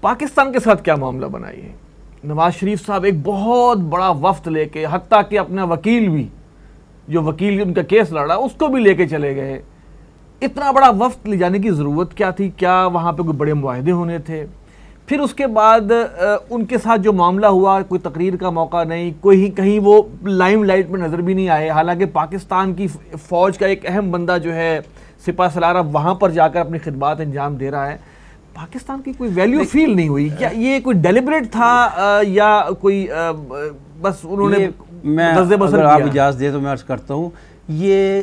پاکستان کے ساتھ کیا معاملہ بنائی ہے نواز شریف صاحب ایک بہت بڑا وفد لے کے، حتیٰ کہ اپنا وکیل بھی، جو وکیل ان کا کیس لڑا، اس کو بھی لے کے چلے گئے۔ اتنا بڑا وفد لے جانے کی ضرورت کیا تھی؟ کیا وہاں پہ کوئی بڑے معاہدے ہونے تھے؟ پھر اس کے بعد ان کے ساتھ جو معاملہ ہوا، کوئی تقریر کا موقع نہیں، کوئی کہیں وہ لائم لائٹ میں نظر بھی نہیں آئے۔ حالانکہ پاکستان کی فوج کا ایک اہم بندہ جو ہے، سپاہ سلارہ، وہاں پر جا کر اپنی خدمات انجام دے رہا ہے۔ پاکستان کی کوئی ویلیو فیل نہیں ہوئی۔ کیا یہ کوئی ڈیلیبریٹ تھا یا کوئی بس انہوں نے میں اگر آپ اجازت دے تو میں عرض کرتا ہوں یہ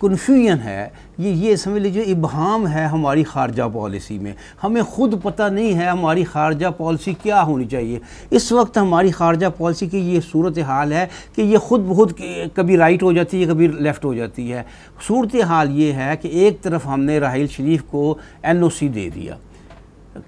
کنفیوژن ہے. یہ یہ سمجھ لیجیے ابہام ہے ہماری خارجہ پالیسی میں. ہمیں خود پتہ نہیں ہے ہماری خارجہ پالیسی کیا ہونی چاہیے. اس وقت ہماری خارجہ پالیسی کی یہ صورت حال ہے کہ یہ خود بخود کبھی رائٹ ہو جاتی ہے کبھی لیفٹ ہو جاتی ہے. صورت حال یہ ہے کہ ایک طرف ہم نے راحیل شریف کو این او سی دے دیا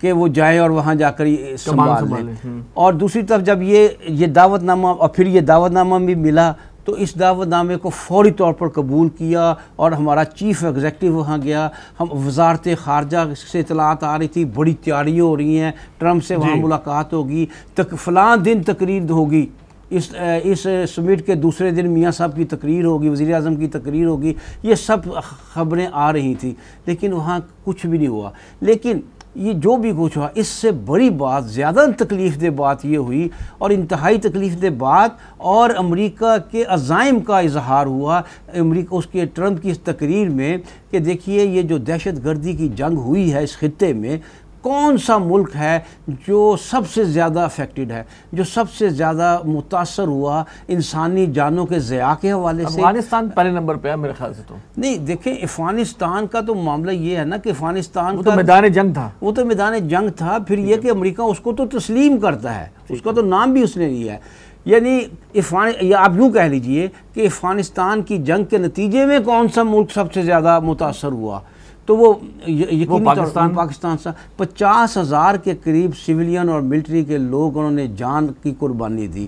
کہ وہ جائے اور وہاں جا کر سنبھال لیں اور دوسری طرف جب یہ یہ دعوت نامہ اور پھر یہ دعوت نامہ بھی ملا تو اس دعوت نامے کو فوری طور پر قبول کیا اور ہمارا چیف ایگزیکٹو وہاں گیا۔ ہم وزارت خارجہ سے اطلاعات آ رہی تھی بڑی تیاری ہو رہی ہیں۔ ٹرمپ سے وہاں جی۔ ملاقات ہوگی۔ تک فلاں دن تقریر ہوگی۔ اس اس سمٹ کے دوسرے دن میاں صاحب کی تقریر ہوگی وزیر اعظم کی تقریر ہوگی۔ یہ سب خبریں آ رہی تھیں لیکن وہاں کچھ بھی نہیں ہوا۔ لیکن یہ جو بھی کچھ ہوا، اس سے بڑی بات، زیادہ تکلیف دہ بات یہ ہوئی اور انتہائی تکلیف دہ بات اور امریکہ کے عزائم کا اظہار ہوا۔ امریکہ، اس کے ٹرمپ کی اس تقریر میں کہ دیکھیے، یہ جو دہشت گردی کی جنگ ہوئی ہے اس خطے میں کون سا ملک ہے جو سب سے زیادہ افیکٹڈ ہے جو سب سے زیادہ متاثر ہوا انسانی جانوں کے ضیاع کے حوالے سے؟ افغانستان پہلے نمبر پہ ہے میرے خیال سے تو۔ نہیں دیکھیں افغانستان کا تو معاملہ یہ ہے نا کہ افغانستان تو میدان جنگ تھا۔ وہ تو میدان جنگ تھا پھر یہ کہ امریکہ اس کو تو تسلیم کرتا ہے اس کا تو نام بھی اس نے لیا ہے۔ یعنی افغان یا آپ یوں کہہ لیجیے کہ افغانستان کی جنگ کے نتیجے میں کون سا ملک سب سے زیادہ متاثر ہوا؟ تو وہ یقینی پاکستان پاکستان سے پچاس ہزار کے قریب سویلین اور ملٹری کے لوگ انہوں نے جان کی قربانی دی۔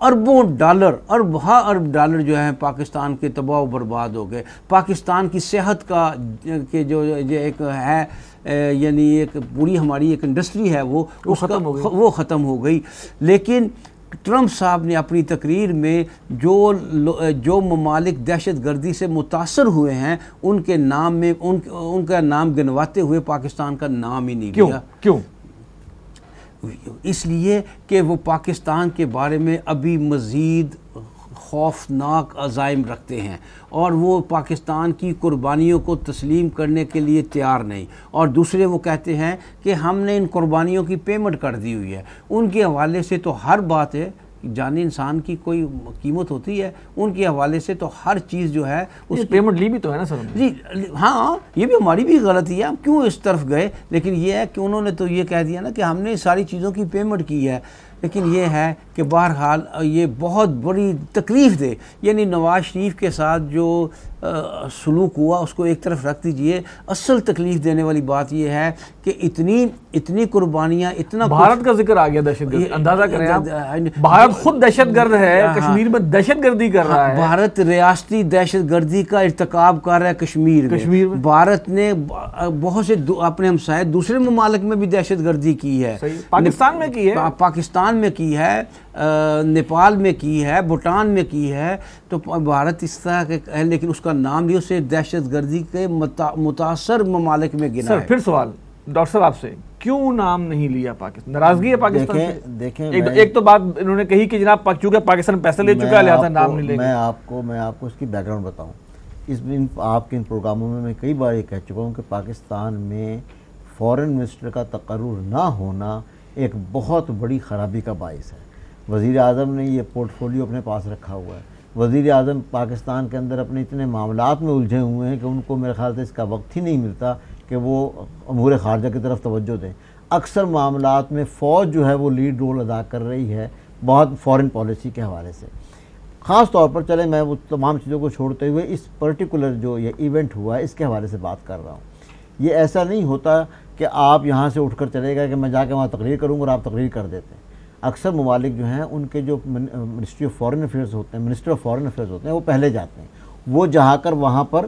اربوں ڈالر ارب ہا ارب ڈالر جو ہیں پاکستان کے تباہ و برباد ہو گئے۔ پاکستان کی صحت کا کہ جو ایک ہے یعنی ایک پوری ہماری ایک انڈسٹری ہے وہ وہ ختم ہو گئی۔ لیکن ٹرمپ صاحب نے اپنی تقریر میں جو جو ممالک دہشت گردی سے متاثر ہوئے ہیں ان کے نام میں ان ان کا نام گنواتے ہوئے پاکستان کا نام ہی نہیں کیوں؟ کیوں؟ اس لیے کہ وہ پاکستان کے بارے میں ابھی مزید خوفناک عزائم رکھتے ہیں اور وہ پاکستان کی قربانیوں کو تسلیم کرنے کے لیے تیار نہیں۔ اور دوسرے وہ کہتے ہیں کہ ہم نے ان قربانیوں کی پیمنٹ کر دی ہوئی ہے۔ ان کے حوالے سے تو ہر بات ہے جانی انسان کی کوئی قیمت ہوتی ہے۔ ان کے حوالے سے تو ہر چیز جو ہے اس پیمنٹ لی بھی تو ہے نا سر جی ہاں یہ بھی ہماری بھی غلطی ہے۔ ہم کیوں اس طرف گئے؟ لیکن یہ ہے کہ انہوں نے تو یہ کہہ دیا نا کہ ہم نے ساری چیزوں کی پیمنٹ کی ہے۔ لیکن یہ ہے کہ بہرحال یہ بہت بڑی تکلیف دے یعنی نواز شریف کے ساتھ جو سلوک ہوا اس کو ایک طرف رکھ دیجیے۔ اصل تکلیف دینے والی بات یہ ہے کہ اتنی اتنی قربانیاں اتنا بھارت کا ذکر آ گیا دہشت گرد۔ اندازہ کریں بھارت خود دہشت گرد ہے ہاں۔ کشمیر میں دہشت گردی کر رہا ہے۔ بھارت ریاستی دہشت گردی کا ارتکاب کر رہا ہے کشمیر کشمیر میں۔ بھارت نے بہت سے اپنے ہمسائے دوسرے ممالک میں بھی دہشت گردی کی ہے۔ پاکستان میں کی ہے۔ پاکستان میں کی ہے نیپال میں کی ہے بھوٹان میں کی ہے تو بھارت اس طرح کے ہے لیکن اس کا نام بھی اسے دہشت گردی کے متاثر ممالک میں گنا ہے۔ پھر سوال ڈاکٹر صاحب آپ سے کیوں نام نہیں لیا پاکستان؟ ناراضگی ہے پاکستان سے؟ دیکھیں ایک تو بات انہوں نے کہی کہ جناب چونکہ پاکستان پیسے لے چکا ہے لہذا نام نہیں لے میں آپ کو میں آپ کو اس کی بیک گراؤنڈ بتاؤں۔ اس آپ کے ان پروگراموں میں میں کئی بار یہ کہہ چکا ہوں کہ پاکستان میں فورن منسٹر کا تقرر نہ ہونا ایک بہت بڑی خرابی کا باعث ہے۔ وزیر اعظم نے یہ پورٹ فولیو اپنے پاس رکھا ہوا ہے۔ وزیر اعظم پاکستان کے اندر اپنے اتنے معاملات میں الجھے ہوئے ہیں کہ ان کو میرے خیال سے اس کا وقت ہی نہیں ملتا کہ وہ امور خارجہ کی طرف توجہ دیں۔ اکثر معاملات میں فوج جو ہے وہ لیڈ رول ادا کر رہی ہے بہت فورن پالیسی کے حوالے سے۔ خاص طور پر چلے میں وہ تمام چیزوں کو چھوڑتے ہوئے اس پرٹیکولر جو یہ ایونٹ ہوا ہے اس کے حوالے سے بات کر رہا ہوں۔ یہ ایسا نہیں ہوتا کہ آپ یہاں سے اٹھ کر چلے گا کہ میں جا کے وہاں تقریر کروں گا اور آپ تقریر کر دیتے ہیں۔ اکثر ممالک جو ہیں، ان کے جو منسٹری آف فورن افیئرز ہوتے ہیں منسٹر آف فورن افیئرز ہوتے ہیں، وہ پہلے جاتے ہیں۔ وہ جہاں کر وہاں پر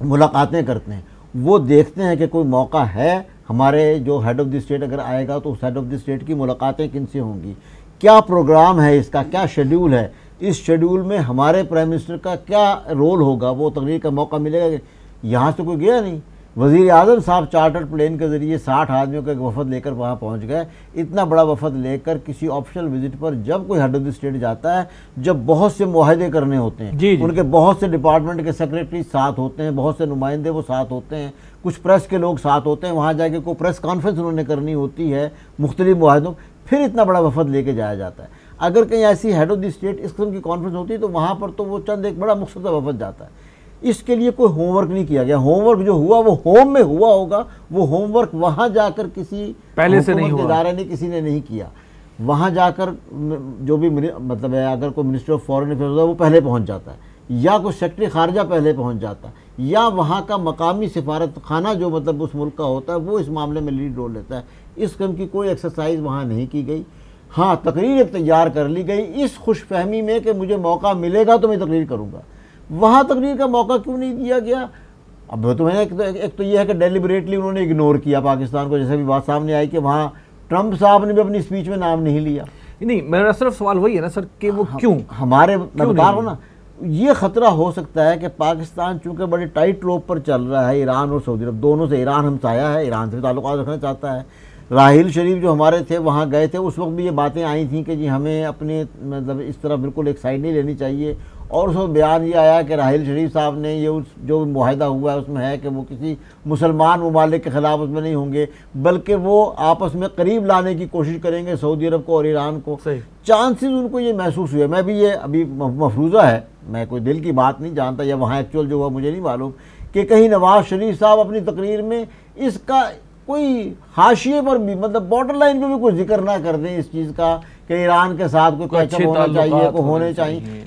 ملاقاتیں کرتے ہیں۔ وہ دیکھتے ہیں کہ کوئی موقع ہے، ہمارے جو ہیڈ آف دی اسٹیٹ اگر آئے گا تو اس ہیڈ آف دی اسٹیٹ کی ملاقاتیں کن سے ہوں گی؟ کیا پروگرام ہے اس کا؟ کیا شیڈیول ہے؟ اس شیڈیول میں ہمارے پرائم منسٹر کا کیا رول ہوگا؟ وہ تقریر کا موقع ملے گا کہ یہاں سے کوئی گیا نہیں۔ وزیر اعظم صاحب چارٹر پلین کے ذریعے ساٹھ آدمیوں کا ایک وفد لے کر وہاں پہنچ گئے۔ اتنا بڑا وفد لے کر کسی آفیشل وزٹ پر جب کوئی ہیڈ آف دی اسٹیٹ جاتا ہے جب بہت سے معاہدے کرنے ہوتے ہیں۔ جی جی۔ ان کے بہت سے ڈپارٹمنٹ کے سیکرٹری ساتھ ہوتے ہیں بہت سے نمائندے وہ ساتھ ہوتے ہیں۔ کچھ پریس کے لوگ ساتھ ہوتے ہیں وہاں جا کے کوئی پریس کانفرنس انہوں نے کرنی ہوتی ہے مختلف معاہدوں۔ پھر اتنا بڑا وفد لے کے جایا جاتا ہے۔ اگر کہیں ایسی ہیڈ آف دی اسٹیٹ اس قسم کی کانفرنس ہوتی ہے تو وہاں پر تو وہ چند ایک بڑا مختصر وفد جاتا ہے۔ اس کے لیے کوئی ہوم ورک نہیں کیا گیا. ہوم ورک جو ہوا وہ ہوم میں ہوا ہوگا. وہ ہوم ورک وہاں جا کر کسی پہلے سے نہیں ادارے نے کسی نے نہیں کیا. وہاں جا کر جو بھی مطلب ہے اگر کوئی منسٹر آف فورن افیئرز ہوتا ہے وہ پہلے پہنچ جاتا ہے. یا کوئی سیکٹری خارجہ پہلے پہنچ جاتا ہے. یا وہاں کا مقامی سفارت خانہ جو مطلب اس ملک کا ہوتا ہے وہ اس معاملے میں لیڈ رول لیتا ہے. اس قسم کی کوئی ایکسرسائز وہاں نہیں کی گئی. ہاں تقریر تیار کر لی گئی. اس خوش فہمی میں کہ مجھے موقع ملے گا تو میں تقریر کروں گا. وہاں تقریر کا موقع کیوں نہیں دیا گیا؟ اب تو میں ایک تو یہ ہے کہ ڈیلیبریٹلی انہوں نے اگنور کیا پاکستان کو جیسے بھی بات سامنے آئی کہ وہاں ٹرمپ صاحب نے بھی اپنی اسپیچ میں نام نہیں لیا۔ نہیں میرا صرف سوال وہی ہے نا سر کہ وہ کیوں؟ ہمارے میں بتا رہا ہوں نا یہ خطرہ ہو سکتا ہے کہ پاکستان چونکہ بڑے ٹائٹ روپ پر چل رہا ہے ایران اور سعودی عرب دونوں سے ایران ہم چاہیا ہے ایران سے تعلقات رکھنا چاہتا ہے۔ راہیل شریف جو ہمارے تھے وہاں گئے تھے۔ اس وقت بھی یہ باتیں آئی تھیں کہ جی ہمیں اپنے مطلب اس طرح بالکل ایک سائڈ نہیں لینی چاہیے۔ اور اس وقت بیان یہ آیا کہ راہیل شریف صاحب نے یہ اس جو معاہدہ ہوا ہے اس میں ہے کہ وہ کسی مسلمان ممالک کے خلاف اس میں نہیں ہوں گے بلکہ وہ آپس میں قریب لانے کی کوشش کریں گے سعودی عرب کو اور ایران کو۔ چانسز ان کو یہ محسوس ہوئے۔ میں بھی یہ ابھی مفروضہ ہے میں کوئی دل کی بات نہیں جانتا یا وہاں ایکچوئل جو ہوا مجھے نہیں معلوم کہ کہیں نواز شریف صاحب اپنی تقریر میں اس کا کوئی حاشیے پر بھی مطلب بارڈر لائن پہ بھی کوئی ذکر نہ کر دیں اس چیز کا کہ ایران کے ساتھ کوئی ہونا چاہیے کوئی ہونے چاہیے۔